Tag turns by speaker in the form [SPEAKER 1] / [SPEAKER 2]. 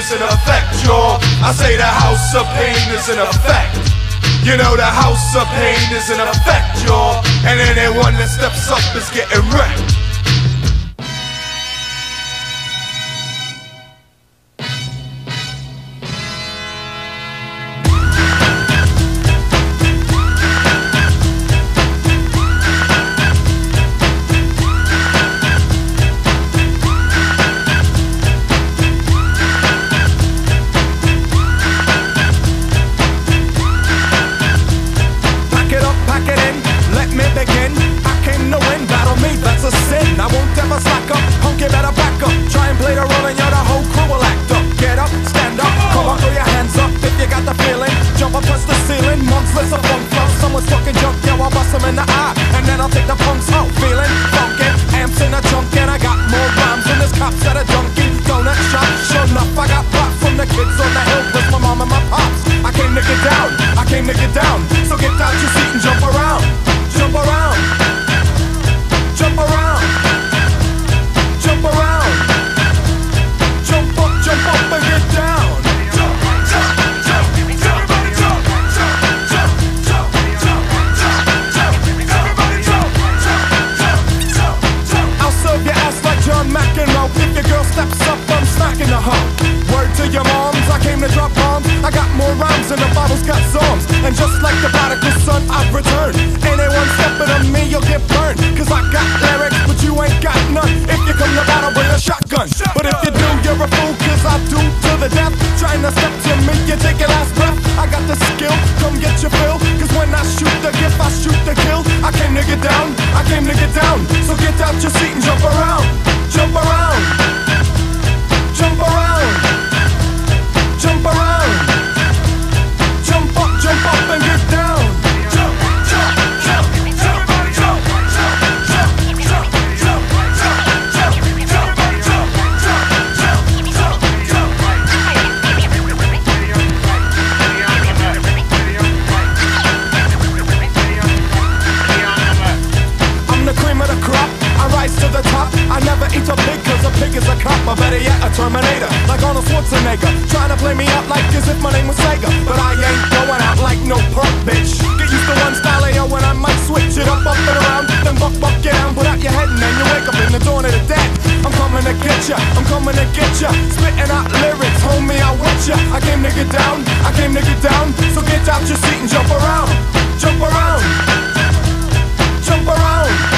[SPEAKER 1] is in effect, y'all. I say the house of pain is in effect. You know the house of pain is in effect, y'all. And anyone that steps up is getting wrecked.
[SPEAKER 2] I got more rhymes than the Bible's got psalms. And just like the prodigal son, I've returned. Anyone stepping on me, you'll get burned. Cause I got lyrics, but you ain't got none. If you come to battle, bring a shotgun. But if you do, you're a fool, cause I do to the death. Trying to step to me, you take your last breath. I got the skill, come get your fill. Cause when I shoot the gift, I shoot the kill. I came to get down, I came to get down. So get out your seat rise to the top. I never eat a pig cause a pig is a cop, or better yet, a Terminator. Like Arnold Schwarzenegger, trying to play me out like as if my name was Sega. But I ain't going out like no punk bitch. Get used to one style AO when I might switch it up, up and around. Then buck, buck, get down, put out your head and then you wake up in the dawn of the dead. I'm coming to get ya, I'm coming to get ya. Spitting out lyrics, homie, I want ya. I came to get down, I came to get down. So get out your seat and jump around, jump around, jump around.